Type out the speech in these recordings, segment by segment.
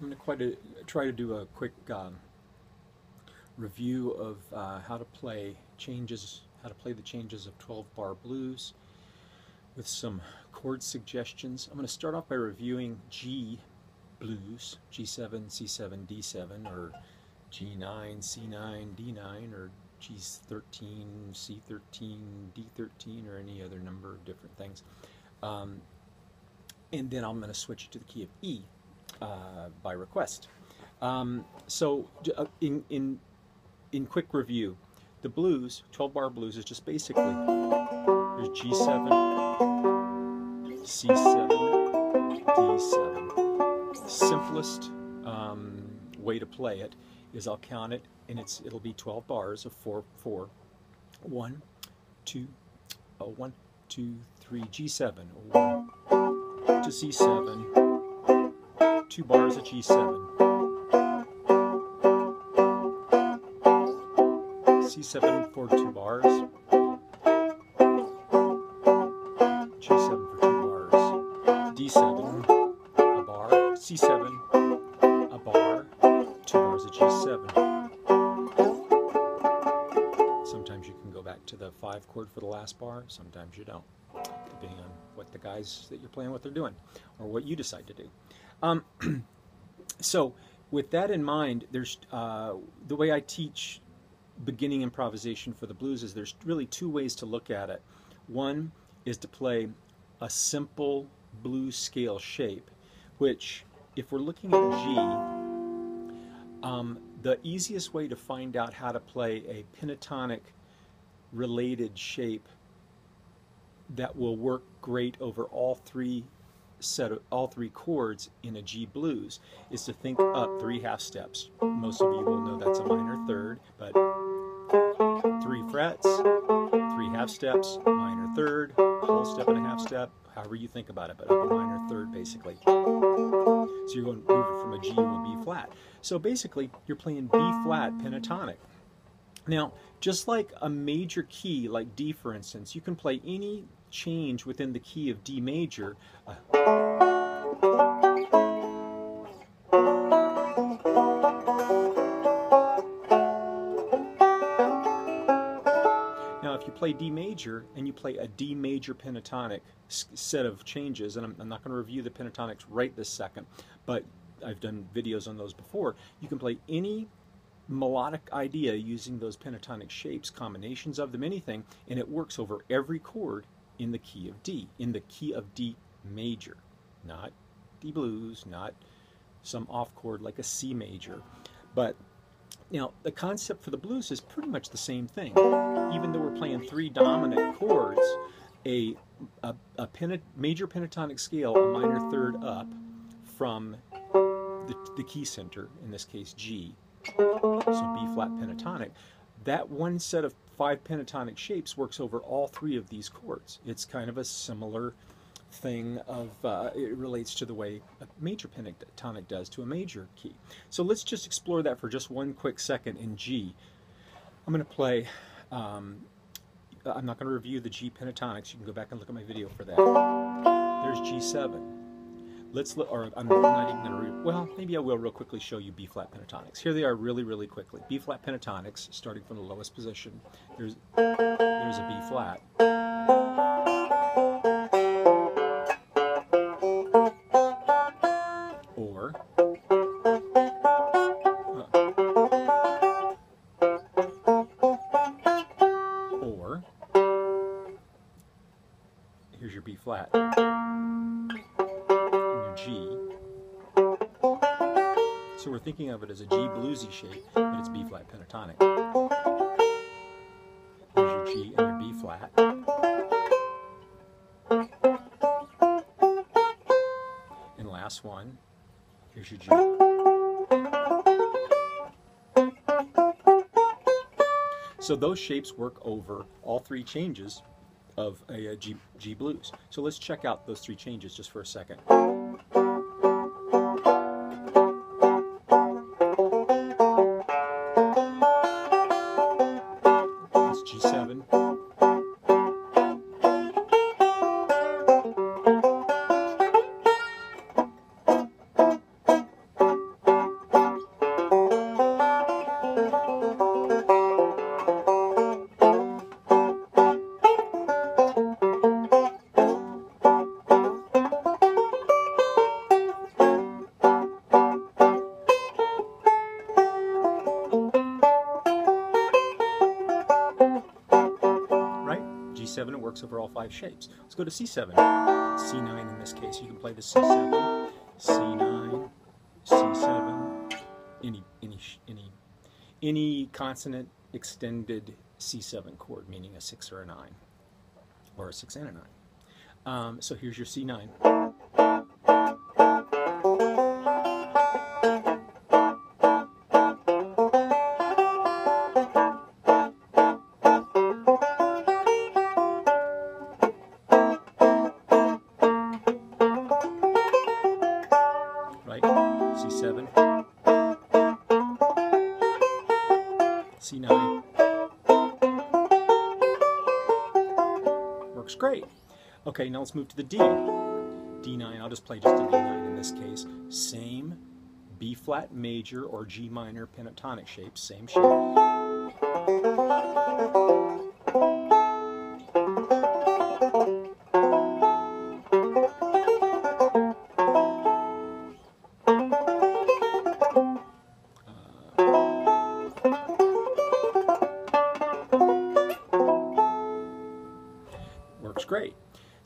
I'm going to try to do a quick um, review of uh, how to play changes, how to play the changes of 12 bar blues with some chord suggestions. I'm going to start off by reviewing G blues, G7, C7, D7, or G9, C9, D9, or G13, C13, D13, or any other number of different things. Um, and then I'm going to switch it to the key of E uh, by request. Um, so uh, in, in, in quick review, the blues, 12 bar blues, is just basically there's G7, C7, D7. Simplest um, way to play it is I'll count it and it's it'll be 12 bars of 4 4 1 2 oh, 1 2 3 G7 1 to C7 two bars of G7. C7 for two bars. G7 for two bars. D7, a bar. C7, a bar. Two bars of G7. Sometimes you can go back to the five chord for the last bar, sometimes you don't, depending on what the guys that you're playing with are doing, or what you decide to do. Um, so with that in mind, there's uh, the way I teach beginning improvisation for the blues is there's really two ways to look at it. One is to play a simple blues scale shape, which if we're looking at G, um, the easiest way to find out how to play a pentatonic related shape that will work great over all three set of all three chords in a G blues is to think up three half steps. Most of you will know that's a minor third, but three frets, three half steps, minor third, whole step and a half step, however you think about it, but up a minor third basically. So you're going to move it from a G to a B flat. So basically, you're playing B flat pentatonic. Now, just like a major key, like D for instance, you can play any change within the key of D major. Uh, now, if you play D major and you play a D major pentatonic set of changes, and I'm, I'm not going to review the pentatonics right this second, but I've done videos on those before, you can play any melodic idea using those pentatonic shapes, combinations of them, anything, and it works over every chord in the key of D, in the key of D major, not D blues, not some off chord like a C major. But now the concept for the blues is pretty much the same thing. Even though we're playing three dominant chords, a, a, a penta, major pentatonic scale, a minor third up from the, the key center, in this case G, so B flat pentatonic, that one set of five pentatonic shapes works over all three of these chords. It's kind of a similar thing of, uh, it relates to the way a major pentatonic does to a major key. So let's just explore that for just one quick second in G. I'm going to play, um, I'm not going to review the G pentatonics, you can go back and look at my video for that. There's G7. Let's look, or I'm not even going to, well, maybe I will real quickly show you B-flat pentatonics. Here they are really, really quickly. B-flat pentatonics, starting from the lowest position. There's, there's a B-flat. There's your G and your B flat. And last one, here's your G. So those shapes work over all three changes of a, a G, G blues. So let's check out those three changes just for a second. Five shapes. Let's go to C7. C9 in this case. You can play the C7, C9, C7, any any any any consonant extended C7 chord, meaning a six or a nine, or a six and a nine. Um, so here's your C9. Let's move to the D. D9, I'll just play just a D9 in this case. Same B flat major or G minor pentatonic shape, same shape.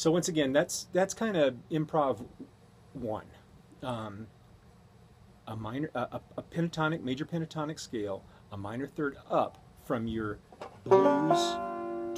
So once again, that's that's kind of improv one. Um, a minor, a, a, pentatonic, major pentatonic scale, a minor third up from your blues,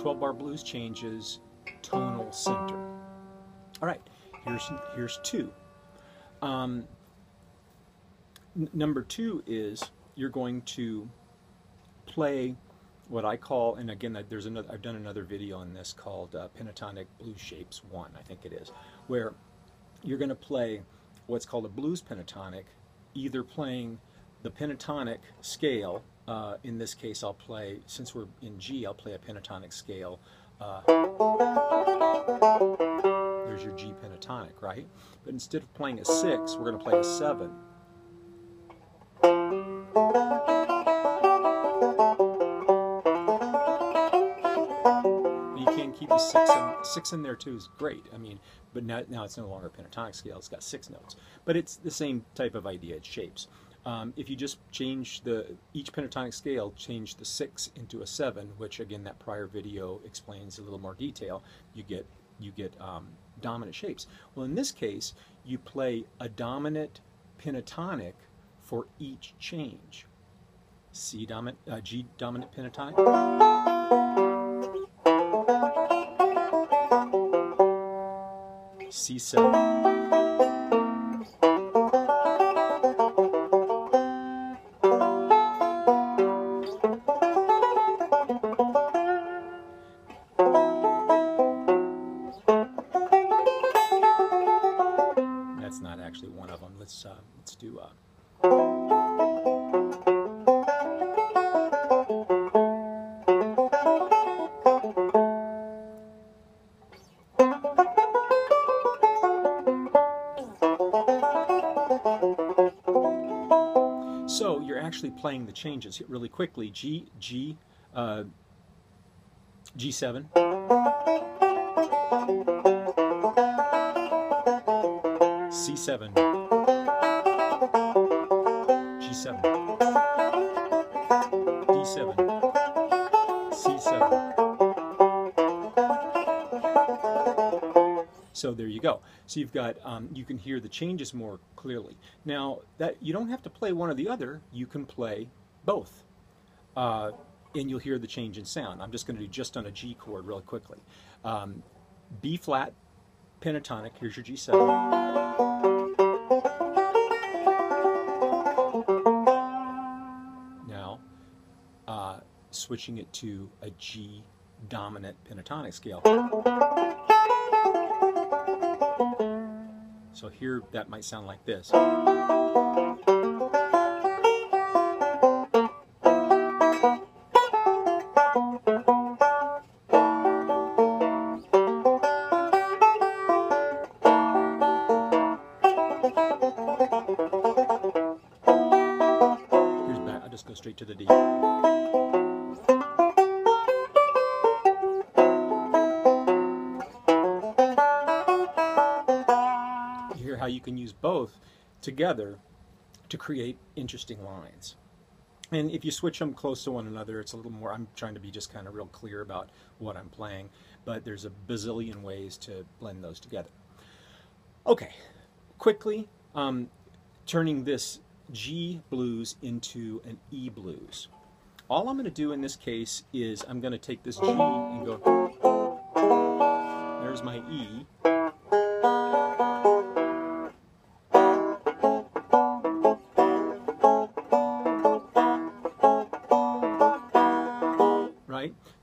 12 bar blues changes, tonal center. All right, here's here's two. Um, number two is you're going to play what I call, and again, there's another. I've done another video on this called uh, Pentatonic Blues Shapes One, I think it is, where you're going to play what's called a blues pentatonic, either playing the pentatonic scale. Uh, in this case, I'll play since we're in G. I'll play a pentatonic scale. Uh, there's your G pentatonic, right? But instead of playing a six, we're going to play a seven. Six in, there too is great. I mean, but now, now it's no longer a pentatonic scale. It's got six notes, but it's the same type of idea. It's shapes. Um, if you just change the each pentatonic scale, change the six into a seven, which again that prior video explains a little more detail, you get you get um, dominant shapes. Well, in this case, you play a dominant pentatonic for each change. C dominant, uh, G dominant pentatonic. C7. Actually playing the changes really quickly. G, G, uh, G7. C7. G7. D7. C7. So there you go. So you've got, um, you can hear the changes more clearly. Now, that you don't have to play one or the other, you can play both. Uh, and you'll hear the change in sound. I'm just going to do just on a G chord really quickly. Um, B flat, pentatonic, here's your G7. Now, uh, switching it to a G dominant pentatonic scale. So here that might sound like this. Here's back. I'll just go straight to the D. together to create interesting lines. And if you switch them close to one another, it's a little more. I'm trying to be just kind of real clear about what I'm playing, but there's a bazillion ways to blend those together. Okay, quickly um, turning this G blues into an E blues. All I'm going to do in this case is I'm going to take this G and go, there's my E,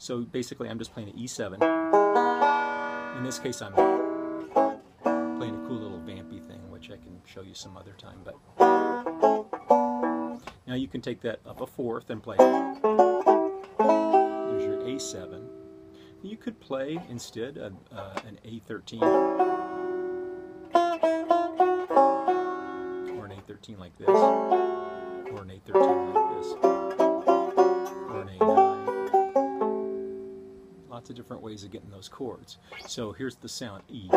So basically I'm just playing an E7. In this case I'm playing a cool little vampy thing, which I can show you some other time. But Now you can take that up a fourth and play. There's your A7. You could play instead a, uh, an A13 or an A13 like this, or an A13 like this, Of different ways of getting those chords. So here's the sound E.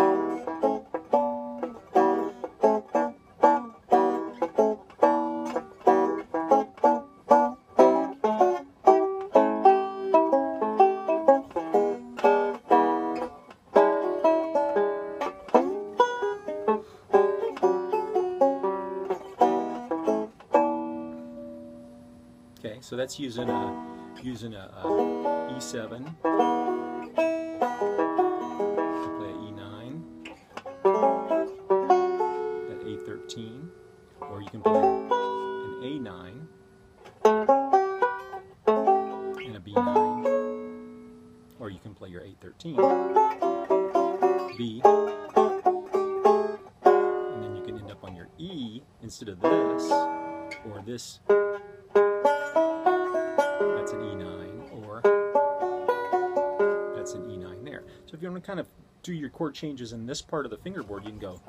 Okay, so that's using a using a, a E7. 16, B, and then you can end up on your E instead of this, or this, that's an E9, or that's an E9 there. So if you want to kind of do your chord changes in this part of the fingerboard, you can go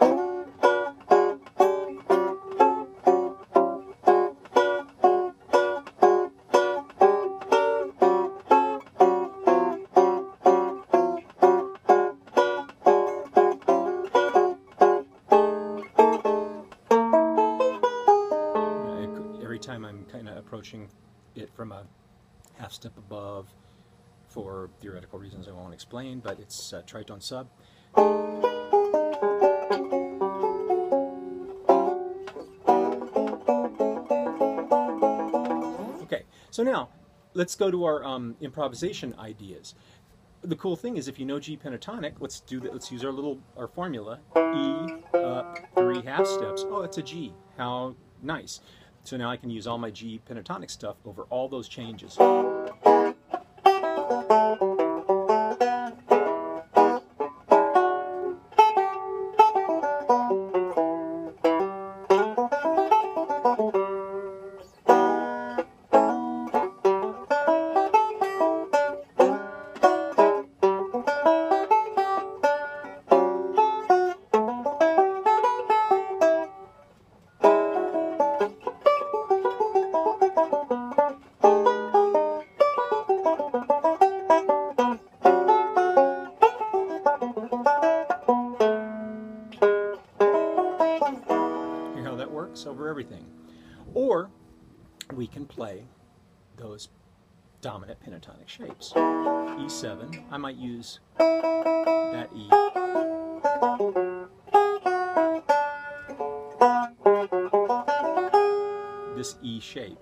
step above for theoretical reasons I won't explain, but it's uh, tritone sub. Okay, so now let's go to our um, improvisation ideas. The cool thing is if you know G pentatonic, let's do that. Let's use our little our formula: E up three half steps. Oh, it's a G. How nice. So now I can use all my G pentatonic stuff over all those changes. Shapes. E7, I might use that E. This E shape.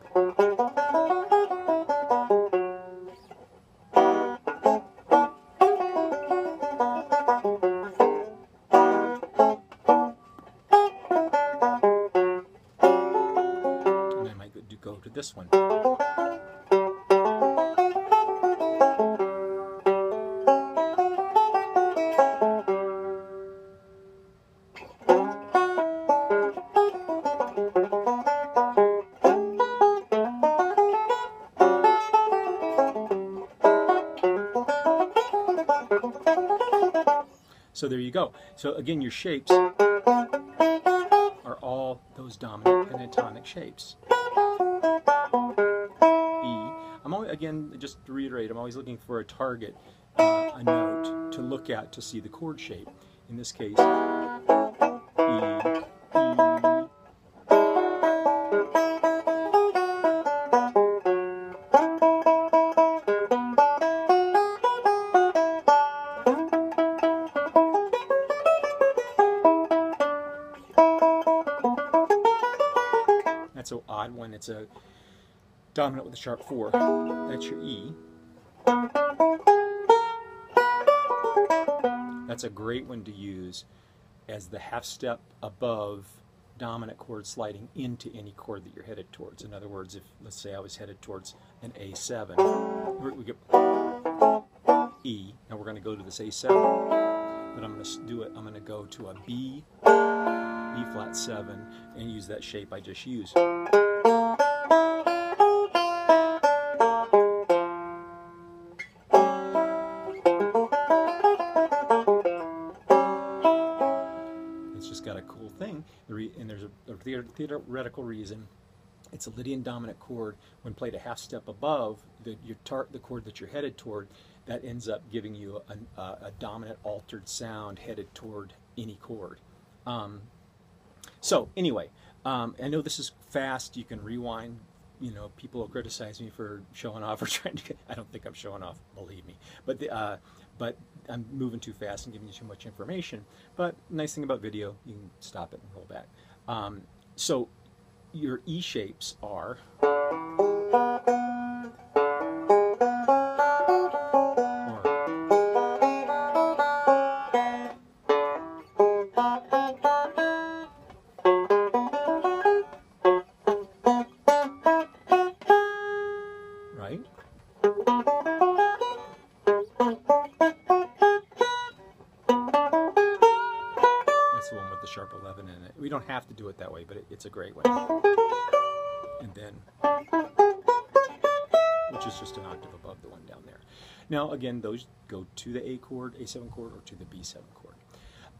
So there you go. So again, your shapes are all those dominant pentatonic shapes. E. I'm always, again, just to reiterate, I'm always looking for a target, uh, a note to look at to see the chord shape. In this case, E, Odd one. it's a dominant with a sharp 4. That's your E. That's a great one to use as the half step above dominant chord sliding into any chord that you're headed towards. In other words, if let's say I was headed towards an A7, we get E. Now we're going to go to this A7, but I'm going to do it. I'm going to go to a B, B flat 7, and use that shape I just used. It's just got a cool thing, and there's a, theoretical reason. It's a Lydian dominant chord. When played a half step above the, the chord that you're headed toward, that ends up giving you a, a, a dominant altered sound headed toward any chord. Um, so anyway, um, I know this is fast. You can rewind. You know, people will criticize me for showing off or trying to. Get, I don't think I'm showing off, believe me. But the, uh, but I'm moving too fast and giving you too much information. But nice thing about video, you can stop it and roll back. Um, so your E shapes are. It's a great way. And then, which is just an octave above the one down there. Now, again, those go to the A chord, A7 chord, or to the B7 chord.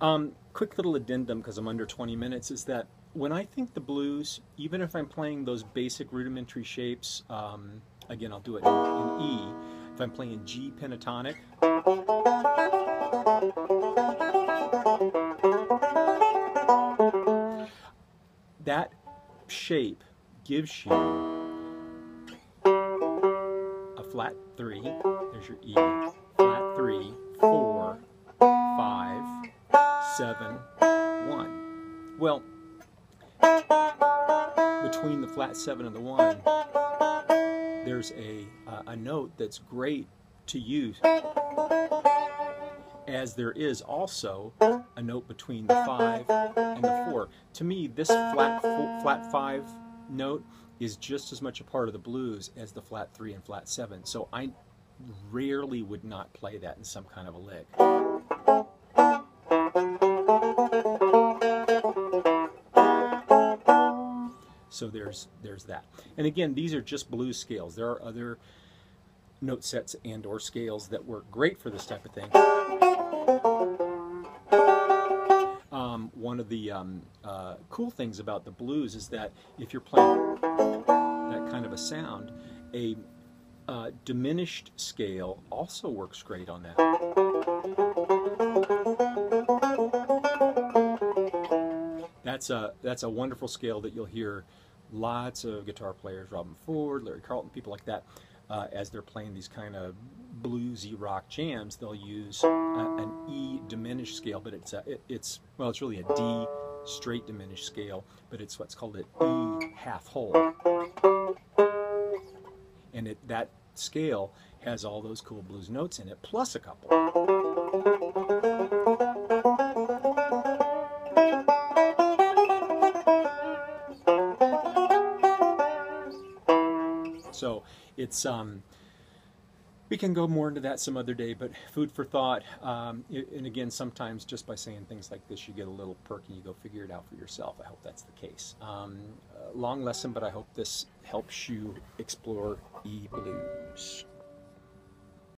Um, quick little addendum, because I'm under 20 minutes, is that when I think the blues, even if I'm playing those basic rudimentary shapes, um, again, I'll do it in, in E. If I'm playing G pentatonic, that shape gives you a flat 3, there's your E, flat 3, 4, 5, 7, 1. Well, between the flat 7 and the 1, there's a, uh, a note that's great to use as there is also a note between the 5 and the 4. To me, this flat, flat 5 note is just as much a part of the blues as the flat 3 and flat 7. So I rarely would not play that in some kind of a lick. So there's there's that. And again, these are just blues scales. There are other note sets and or scales that work great for this type of thing. Um, one of the um, uh, cool things about the blues is that if you're playing that kind of a sound, a uh, diminished scale also works great on that. That's a that's a wonderful scale that you'll hear lots of guitar players, Robben Ford, Larry Carlton, people like that, uh, as they're playing these kind of bluesy rock jams, they'll use a, an E diminished scale, but it's a, it, it's well, it's really a D straight diminished scale, but it's what's called an E half whole, and it that scale has all those cool blues notes in it, plus a couple. It's um, we can go more into that some other day, but food for thought. Um, and again, sometimes just by saying things like this, you get a little perk and you go figure it out for yourself. I hope that's the case. Um, long lesson, but I hope this helps you explore e blues.